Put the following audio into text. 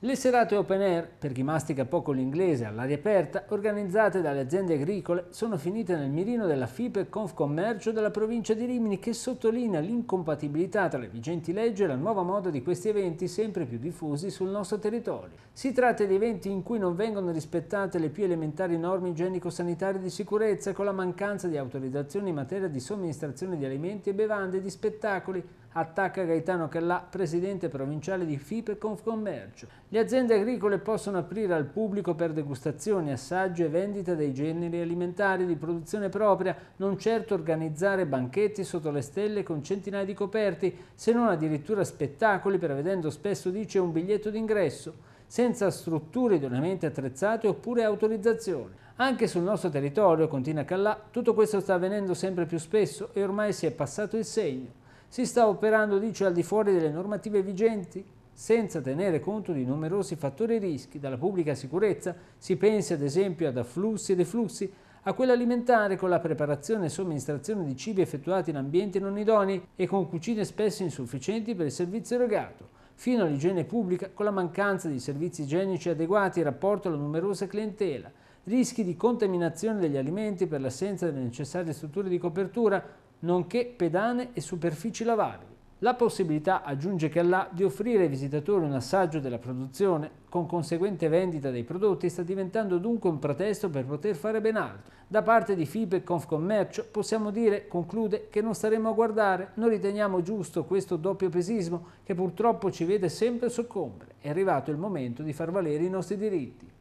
Le serate open air, per chi mastica poco l'inglese all'aria aperta, organizzate dalle aziende agricole, sono finite nel mirino della FIPE Confcommercio della provincia di Rimini che sottolinea l'incompatibilità tra le vigenti leggi e la nuova moda di questi eventi sempre più diffusi sul nostro territorio. Si tratta di eventi in cui non vengono rispettate le più elementari norme igienico-sanitarie di sicurezza con la mancanza di autorizzazioni in materia di somministrazione di alimenti e bevande e di spettacoli, attacca Gaetano Callà, presidente provinciale di FIPE Confcommercio. Le aziende agricole possono aprire al pubblico per degustazioni, assaggio e vendita dei generi alimentari di produzione propria, non certo organizzare banchetti sotto le stelle con centinaia di coperti, se non addirittura spettacoli prevedendo spesso dice un biglietto d'ingresso, senza strutture idoneamente attrezzate oppure autorizzazioni. Anche sul nostro territorio, continua Callà, tutto questo sta avvenendo sempre più spesso e ormai si è passato il segno. Si sta operando, dice, al di fuori delle normative vigenti, senza tenere conto di numerosi fattori rischi, dalla pubblica sicurezza, si pensi ad esempio ad afflussi e deflussi, a quella alimentare con la preparazione e somministrazione di cibi effettuati in ambienti non idonei e con cucine spesso insufficienti per il servizio erogato, fino all'igiene pubblica con la mancanza di servizi igienici adeguati in rapporto alla numerosa clientela, rischi di contaminazione degli alimenti per l'assenza delle necessarie strutture di copertura, nonché pedane e superfici lavabili. La possibilità, aggiunge Callà, di offrire ai visitatori un assaggio della produzione con conseguente vendita dei prodotti sta diventando dunque un pretesto per poter fare ben altro. Da parte di FIPE e Confcommercio possiamo dire, conclude, che non staremo a guardare, non riteniamo giusto questo doppio pesismo che purtroppo ci vede sempre soccombere. È arrivato il momento di far valere i nostri diritti.